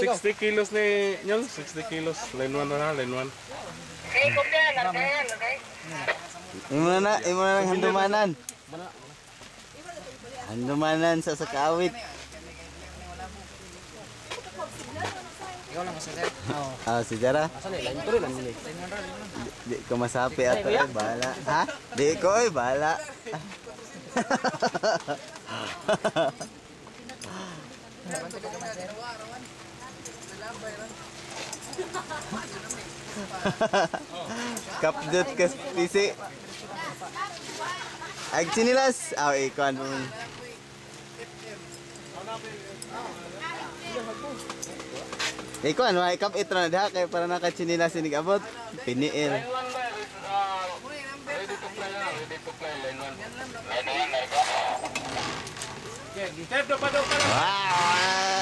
ikaw. 60 kilos ni Nyol, 60 kilos. Line 1 na, line 1. Imo na na, imo na lang handumanan. Handumanan sa sakawit. Ikaw lang kasi sir. Oo. Ah, si Jara. Di ko masapi ato eh, bahala. Ha? Di ko eh, bahala. Kapdot ka pisi. Ag sinilas. Aw, ikuan mo. Ikuan, wa ikap ito na diha kay para nakachinilas sinig abot. Piniil. Line 1 ba? ah, Ready to play ready to play, line 1. Okay, step do pa do pa. Wow!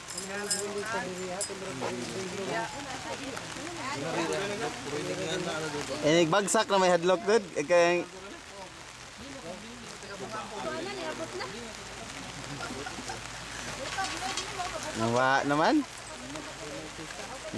Eh bagsak na may hadlock dud kay Nawa naman.